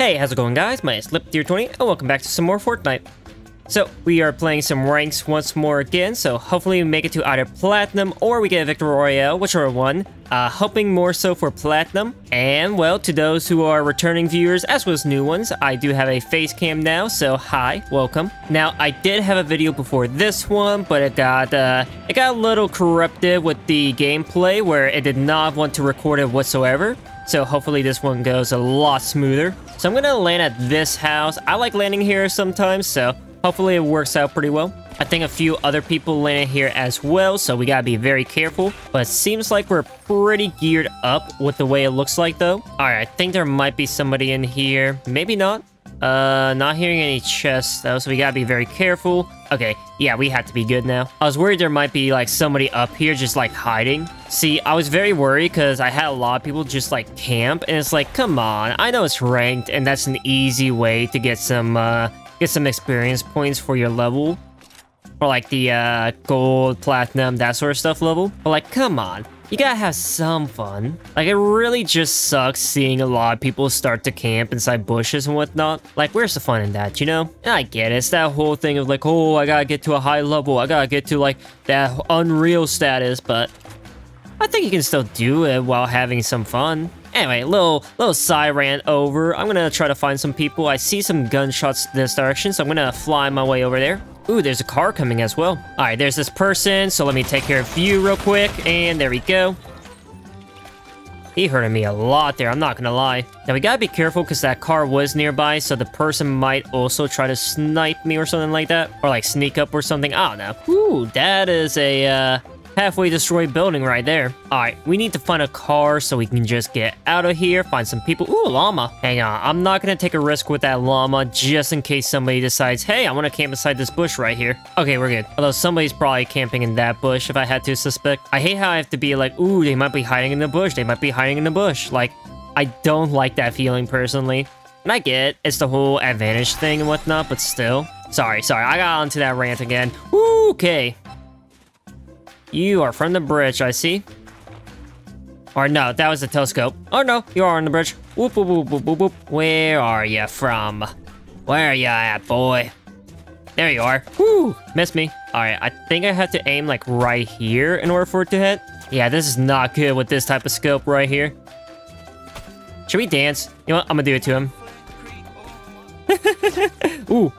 Hey, how's it going guys? My name is Leptir20 and welcome back to some more Fortnite. So, we are playing some ranks once more again, so hopefully we make it to either Platinum or we get a Victory Royale, whichever one. Uh, hoping more so for Platinum. And, well, to those who are returning viewers, as well as new ones, I do have a face cam now, so hi, welcome. Now, I did have a video before this one, but it got, uh, it got a little corrupted with the gameplay, where it did not want to record it whatsoever. So hopefully this one goes a lot smoother. So I'm gonna land at this house. I like landing here sometimes, so hopefully it works out pretty well. I think a few other people landed here as well, so we gotta be very careful. But seems like we're pretty geared up with the way it looks like though. Alright, I think there might be somebody in here. Maybe not. Uh, not hearing any chests though, so we gotta be very careful. Okay, yeah, we have to be good now. I was worried there might be like somebody up here just like hiding. See, I was very worried because I had a lot of people just like camp, and it's like, come on, I know it's ranked, and that's an easy way to get some uh, get some experience points for your level, or like the uh, gold, platinum, that sort of stuff level. But like, come on, you gotta have some fun. Like, it really just sucks seeing a lot of people start to camp inside bushes and whatnot. Like, where's the fun in that, you know? And I get it. It's that whole thing of like, oh, I gotta get to a high level. I gotta get to, like, that unreal status, but... I think you can still do it while having some fun. Anyway, little little side rant over. I'm gonna try to find some people. I see some gunshots this direction, so I'm gonna fly my way over there. Ooh, there's a car coming as well. All right, there's this person, so let me take care of you real quick, and there we go. He hurted me a lot there, I'm not gonna lie. Now, we gotta be careful because that car was nearby, so the person might also try to snipe me or something like that. Or, like, sneak up or something. I don't know. Ooh, that is a, uh, halfway destroyed building right there. Alright, we need to find a car so we can just get out of here, find some people. Ooh, llama. Hang on, I'm not gonna take a risk with that llama just in case somebody decides, hey, I want to camp beside this bush right here. Okay, we're good. Although somebody's probably camping in that bush if I had to suspect. I hate how I have to be like, ooh, they might be hiding in the bush. They might be hiding in the bush. Like, I don't like that feeling personally. And I get it's the whole advantage thing and whatnot, but still. Sorry, sorry, I got onto that rant again. Ooh, okay. You are from the bridge, I see. Or no, that was the telescope. Oh no, you are on the bridge. Whoop, whoop, whoop, whoop, whoop, whoop. Where are you from? Where are you at, boy? There you are. Whoo, missed me. All right, I think I have to aim like right here in order for it to hit. Yeah, this is not good with this type of scope right here. Should we dance? You know what? I'm gonna do it to him. Ooh.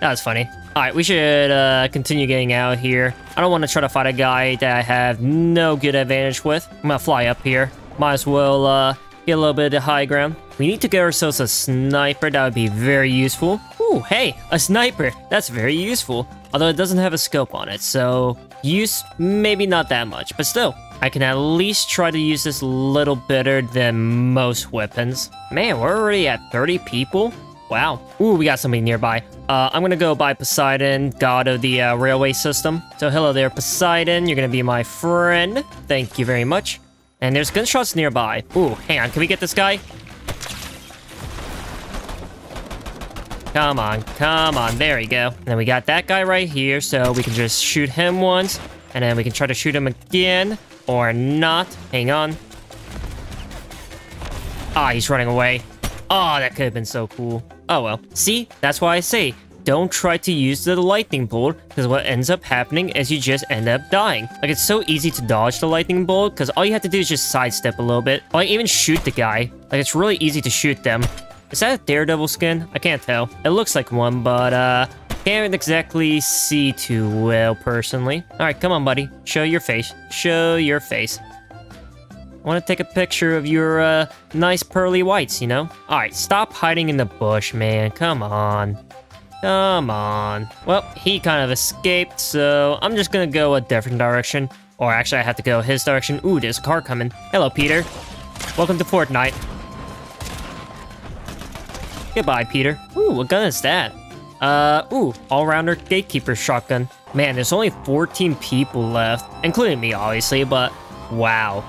That was funny. Alright, we should uh, continue getting out here. I don't want to try to fight a guy that I have no good advantage with. I'm gonna fly up here. Might as well uh, get a little bit of high ground. We need to get ourselves a sniper. That would be very useful. Ooh, hey, a sniper. That's very useful. Although it doesn't have a scope on it, so use maybe not that much, but still. I can at least try to use this a little better than most weapons. Man, we're already at 30 people? Wow. Ooh, we got somebody nearby. Uh, I'm gonna go by Poseidon, god of the uh, railway system. So hello there, Poseidon. You're gonna be my friend. Thank you very much. And there's gunshots nearby. Ooh, hang on. Can we get this guy? Come on, come on. There we go. And then we got that guy right here, so we can just shoot him once. And then we can try to shoot him again. Or not. Hang on. Ah, he's running away. Oh, that could have been so cool. Oh well. See? That's why I say, don't try to use the lightning bolt, because what ends up happening is you just end up dying. Like, it's so easy to dodge the lightning bolt, because all you have to do is just sidestep a little bit. Or like, even shoot the guy. Like, it's really easy to shoot them. Is that a Daredevil skin? I can't tell. It looks like one, but, uh... Can't exactly see too well, personally. Alright, come on, buddy. Show your face. Show your face. I want to take a picture of your uh, nice pearly whites, you know? Alright, stop hiding in the bush, man. Come on. Come on. Well, he kind of escaped, so I'm just gonna go a different direction. Or actually, I have to go his direction. Ooh, there's a car coming. Hello, Peter. Welcome to Fortnite. Goodbye, Peter. Ooh, what gun is that? Uh, ooh, all-rounder gatekeeper shotgun. Man, there's only 14 people left, including me, obviously, but wow.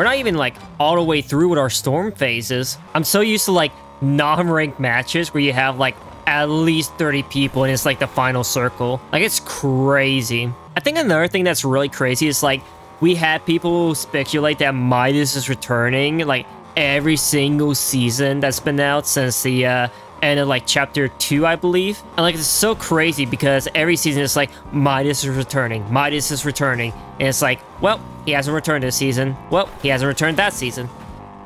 We're not even like all the way through with our storm phases. I'm so used to like non-ranked matches where you have like at least 30 people and it's like the final circle. Like it's crazy. I think another thing that's really crazy is like we had people speculate that Midas is returning like every single season that's been out since the uh, end of like chapter 2 I believe and like it's so crazy because every season it's like Midas is returning Midas is returning and it's like well he hasn't returned this season well he hasn't returned that season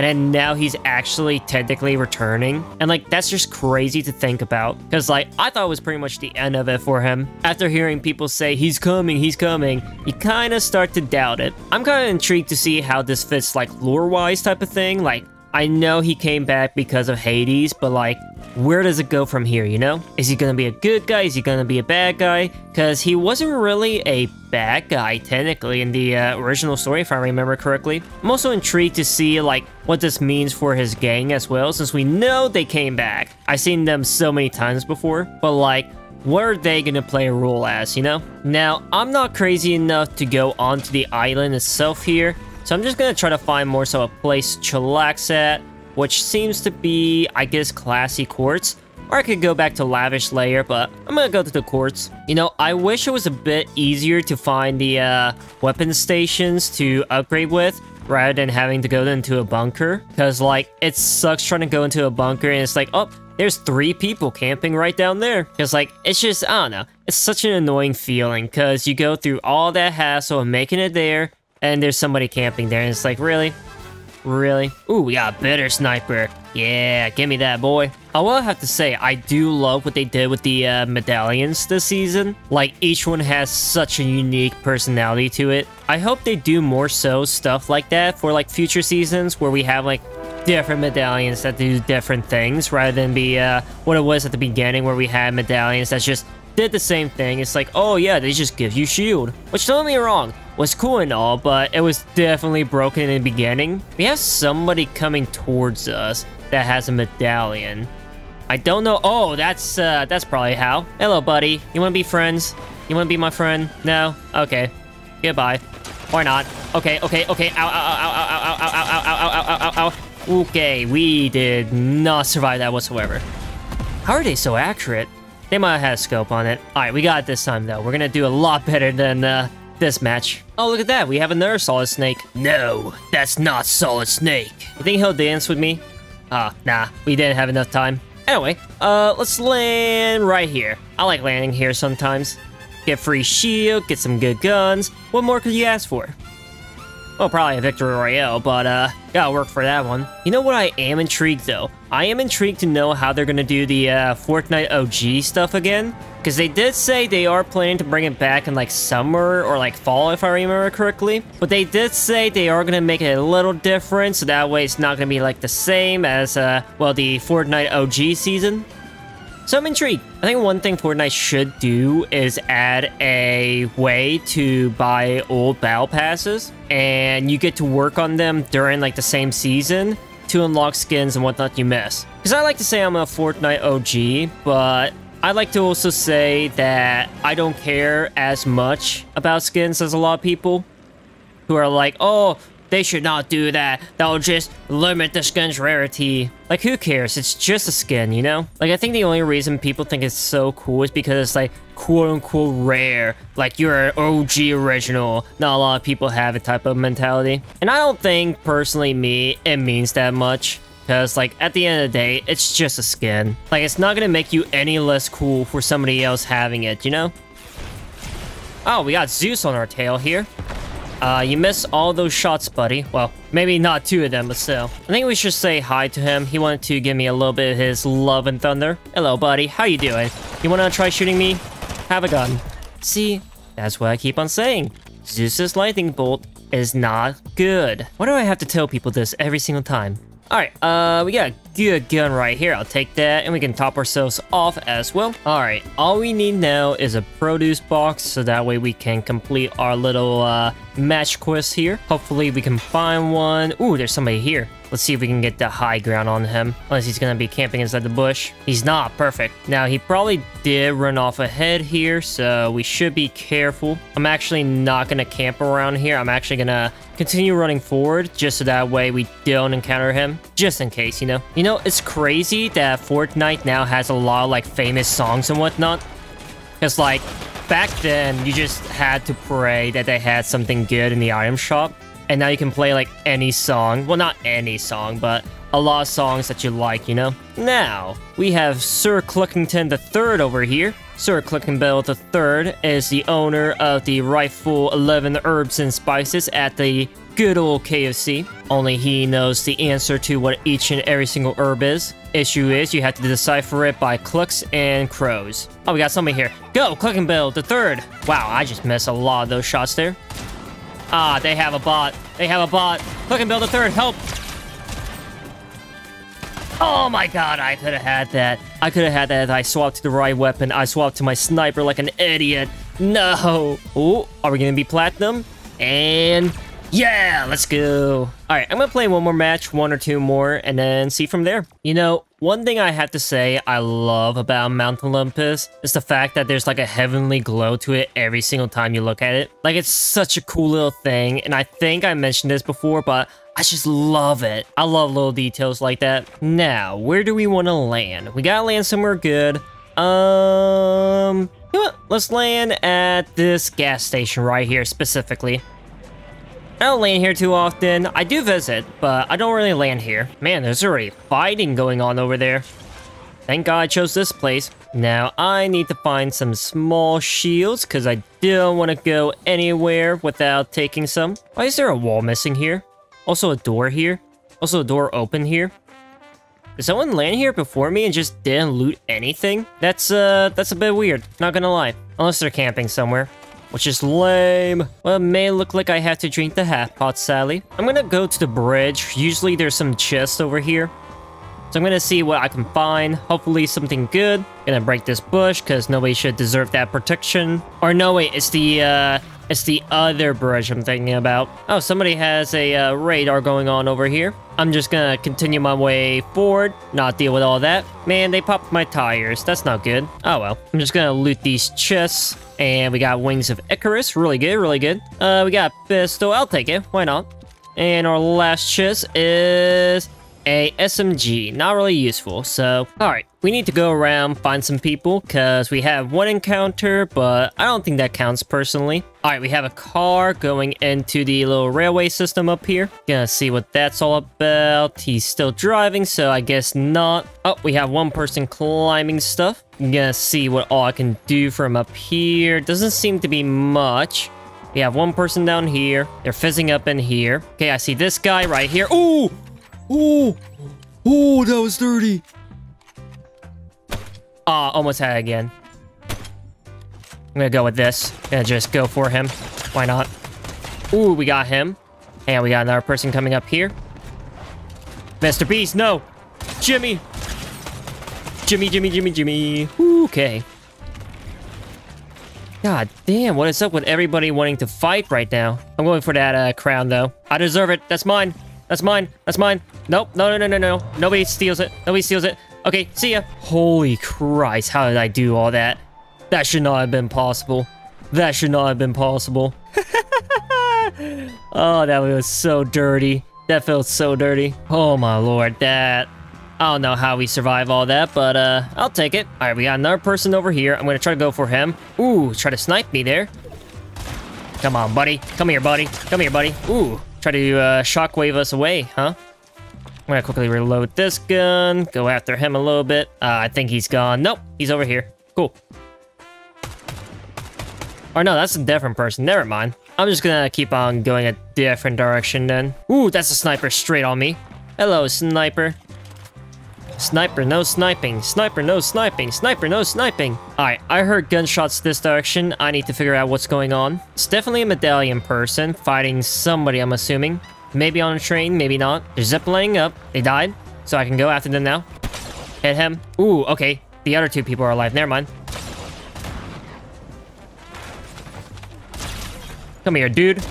and then now he's actually technically returning. And like, that's just crazy to think about. Because like, I thought it was pretty much the end of it for him. After hearing people say, he's coming, he's coming, you kind of start to doubt it. I'm kind of intrigued to see how this fits like lore-wise type of thing. Like, I know he came back because of Hades, but like, where does it go from here, you know? Is he gonna be a good guy? Is he gonna be a bad guy? Because he wasn't really a bad guy, technically, in the uh, original story, if I remember correctly. I'm also intrigued to see, like, what this means for his gang as well, since we know they came back. I've seen them so many times before, but like, what are they gonna play a role as, you know? Now, I'm not crazy enough to go onto the island itself here, so I'm just gonna try to find more so a place to chillax at, which seems to be, I guess, Classy Courts. Or I could go back to Lavish Lair, but I'm gonna go to the Courts. You know, I wish it was a bit easier to find the uh, weapon stations to upgrade with, rather than having to go into a bunker. Because, like, it sucks trying to go into a bunker and it's like, oh, there's three people camping right down there. Because, like, it's just, I don't know. It's such an annoying feeling because you go through all that hassle of making it there, and there's somebody camping there, and it's like, really? Really? Ooh, we got a better sniper. Yeah, give me that, boy. I will have to say, I do love what they did with the uh, medallions this season. Like, each one has such a unique personality to it. I hope they do more so stuff like that for, like, future seasons where we have, like, different medallions that do different things rather than be uh, what it was at the beginning where we had medallions that just did the same thing. It's like, oh yeah, they just give you shield. Which, don't get me wrong, was cool and all, but it was definitely broken in the beginning. We have somebody coming towards us that has a medallion. I don't know. Oh, that's uh, that's probably how. Hello, buddy. You want to be friends? You want to be my friend? No? Okay. Goodbye. Or not. Okay, okay, okay. Ow, ow, ow, ow, ow, ow, ow, ow, ow, ow, ow, ow, ow. Okay, we did not survive that whatsoever. How are they so accurate? They might have had a scope on it. Alright, we got it this time, though. We're gonna do a lot better than uh, this match. Oh, look at that. We have another Solid Snake. No, that's not Solid Snake. You think he'll dance with me? Ah, nah. We didn't have enough time. Anyway, uh, let's land right here. I like landing here sometimes. Get free shield, get some good guns. What more could you ask for? Well, probably a Victory Royale, but uh, gotta work for that one. You know what I am intrigued though? I am intrigued to know how they're gonna do the uh, Fortnite OG stuff again. Because they did say they are planning to bring it back in like summer or like fall, if I remember correctly. But they did say they are gonna make it a little different, so that way it's not gonna be like the same as, uh, well, the Fortnite OG season. So I'm intrigued. I think one thing Fortnite should do is add a way to buy old battle passes and you get to work on them during like the same season to unlock skins and whatnot you miss. Because I like to say I'm a Fortnite OG, but I like to also say that I don't care as much about skins as a lot of people who are like, oh, they should not do that. That'll just limit the skin's rarity. Like, who cares? It's just a skin, you know? Like, I think the only reason people think it's so cool is because it's, like, quote-unquote rare. Like, you're an OG original. Not a lot of people have a type of mentality. And I don't think, personally, me, it means that much. Because, like, at the end of the day, it's just a skin. Like, it's not gonna make you any less cool for somebody else having it, you know? Oh, we got Zeus on our tail here. Uh, you missed all those shots, buddy. Well, maybe not two of them, but still. I think we should say hi to him. He wanted to give me a little bit of his love and thunder. Hello, buddy. How you doing? You wanna try shooting me? Have a gun. See? That's what I keep on saying. Zeus's lightning bolt is not good. Why do I have to tell people this every single time? Alright, uh, we got a good gun right here. I'll take that, and we can top ourselves off as well. Alright, all we need now is a produce box, so that way we can complete our little, uh, match quest here. Hopefully we can find one. Ooh, there's somebody here. Let's see if we can get the high ground on him. Unless he's gonna be camping inside the bush. He's not. Perfect. Now, he probably did run off ahead here, so we should be careful. I'm actually not gonna camp around here. I'm actually gonna continue running forward, just so that way we don't encounter him. Just in case, you know? You know, it's crazy that Fortnite now has a lot of, like, famous songs and whatnot. Because, like, back then, you just had to pray that they had something good in the item shop. And now you can play like any song. Well, not any song, but a lot of songs that you like, you know? Now, we have Sir Cluckington III over here. Sir Cluckingbell III is the owner of the rightful 11 herbs and spices at the good old KFC. Only he knows the answer to what each and every single herb is. Issue is you have to decipher it by clucks and crows. Oh, we got somebody here. Go, Cluckingbell III. Wow, I just missed a lot of those shots there. Ah, they have a bot. They have a bot. Fucking build a third. help! Oh my god, I could have had that. I could have had that I swapped to the right weapon. I swapped to my sniper like an idiot. No. Oh, are we gonna be platinum? And yeah, let's go. All right, I'm gonna play one more match, one or two more, and then see from there. You know, one thing I have to say I love about Mount Olympus is the fact that there's like a heavenly glow to it every single time you look at it. Like, it's such a cool little thing, and I think I mentioned this before, but I just love it. I love little details like that. Now, where do we want to land? We gotta land somewhere good. Um, you know what? Let's land at this gas station right here specifically. I don't land here too often. I do visit, but I don't really land here. Man, there's already fighting going on over there. Thank God I chose this place. Now, I need to find some small shields because I don't want to go anywhere without taking some. Why is there a wall missing here? Also a door here. Also a door open here. Did someone land here before me and just didn't loot anything? That's, uh, that's a bit weird. Not gonna lie. Unless they're camping somewhere. Which is lame. Well, it may look like I have to drink the half pot, Sally. I'm gonna go to the bridge. Usually there's some chests over here. So I'm gonna see what I can find. Hopefully something good. Gonna break this bush, because nobody should deserve that protection. Or no, wait, it's the, uh, it's the other bridge I'm thinking about. Oh, somebody has a uh, radar going on over here. I'm just gonna continue my way forward, not deal with all that. Man, they popped my tires. That's not good. Oh well. I'm just gonna loot these chests. And we got Wings of Icarus. Really good, really good. Uh, we got pistol. I'll take it. Why not? And our last chest is a SMG. Not really useful, so... Alright, we need to go around, find some people, because we have one encounter, but I don't think that counts personally. Alright, we have a car going into the little railway system up here. Gonna see what that's all about. He's still driving, so I guess not. Oh, we have one person climbing stuff. I'm gonna see what all I can do from up here. Doesn't seem to be much. We have one person down here. They're fizzing up in here. Okay, I see this guy right here. Ooh! Ooh! Ooh, that was dirty! Ah, uh, almost had it again. I'm gonna go with this. Gonna just go for him. Why not? Ooh, we got him. And we got another person coming up here. Mr. Beast, no! Jimmy! Jimmy, Jimmy, Jimmy, Jimmy. Okay. God damn, what is up with everybody wanting to fight right now? I'm going for that uh, crown, though. I deserve it. That's mine. That's mine. That's mine. Nope. No, no, no, no, no. Nobody steals it. Nobody steals it. Okay, see ya. Holy Christ, how did I do all that? That should not have been possible. That should not have been possible. oh, that was so dirty. That felt so dirty. Oh my lord, that... I don't know how we survive all that, but uh, I'll take it. All right, we got another person over here. I'm gonna try to go for him. Ooh, try to snipe me there. Come on, buddy. Come here, buddy. Come here, buddy. Ooh, Try to uh, shockwave us away, huh? I'm gonna quickly reload this gun, go after him a little bit. Uh, I think he's gone. Nope, he's over here. Cool. Or no, that's a different person. Never mind. I'm just gonna keep on going a different direction then. Ooh, that's a sniper straight on me. Hello, sniper. Sniper, no sniping. Sniper, no sniping. Sniper, no sniping. Alright, I heard gunshots this direction. I need to figure out what's going on. It's definitely a medallion person fighting somebody, I'm assuming. Maybe on a train, maybe not. They're ziplining up. They died, so I can go after them now. Hit him. Ooh, okay. The other two people are alive. Never mind. Come here, dude.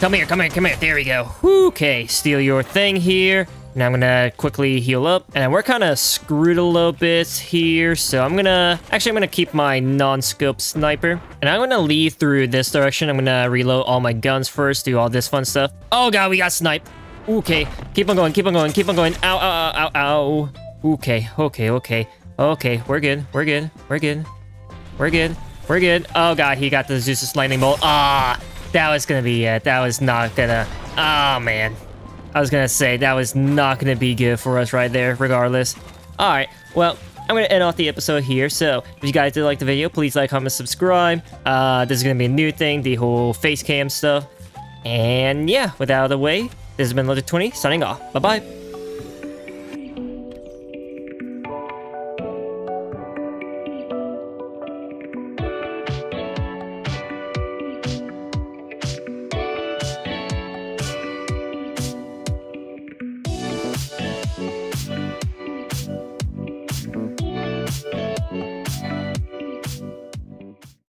Come here, come here, come here. There we go. Okay, steal your thing here. Now I'm gonna quickly heal up. And we're kind of screwed a little bit here. So I'm gonna... Actually, I'm gonna keep my non-scope sniper. And I'm gonna lead through this direction. I'm gonna reload all my guns first. Do all this fun stuff. Oh god, we got sniped. Okay. Keep on going, keep on going, keep on going. Ow, ow, ow, ow, ow. Okay, okay, okay. Okay, we're good, we're good, we're good. We're good, we're good. Oh god, he got the Zeus's lightning bolt. Ah! that was gonna be it. That was not gonna... Oh, man. I was gonna say, that was not gonna be good for us right there, regardless. Alright, well, I'm gonna end off the episode here. So if you guys did like the video, please like, comment, subscribe. Uh, this is gonna be a new thing, the whole face cam stuff. And yeah, with that out of the way, this has been Leptir20 signing off. Bye bye.